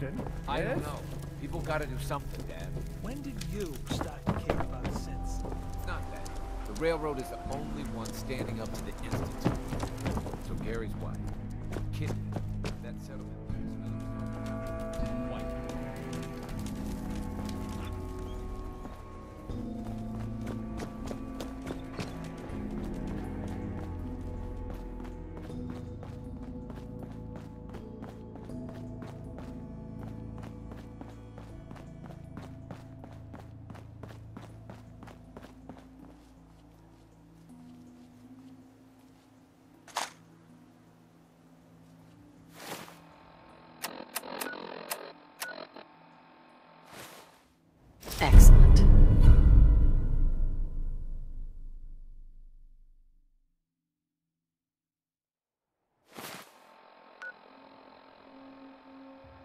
Captain. I yes? don't know. People gotta do something, Dad. When did you start to care about sense? Not that. The railroad is the only one standing up to the Institute. So Gary's wife, Kitty, Excellent.